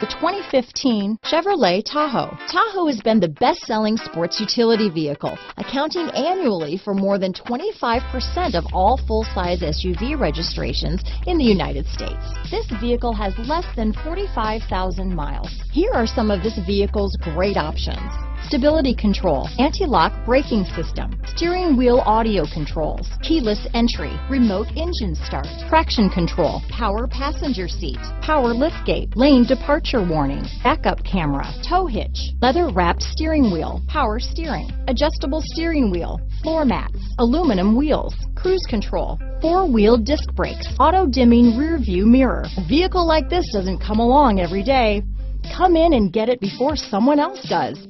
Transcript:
The 2015 Chevrolet Tahoe. Tahoe has been the best-selling sports utility vehicle, accounting annually for more than 25% of all full-size SUV registrations in the United States. This vehicle has less than 45,000 miles. Here are some of this vehicle's great options stability control, anti-lock braking system, steering wheel audio controls, keyless entry, remote engine start, traction control, power passenger seat, power liftgate, lane departure warning, backup camera, tow hitch, leather wrapped steering wheel, power steering, adjustable steering wheel, floor mats, aluminum wheels, cruise control, four-wheel disc brakes, auto-dimming rear view mirror. A vehicle like this doesn't come along every day. Come in and get it before someone else does.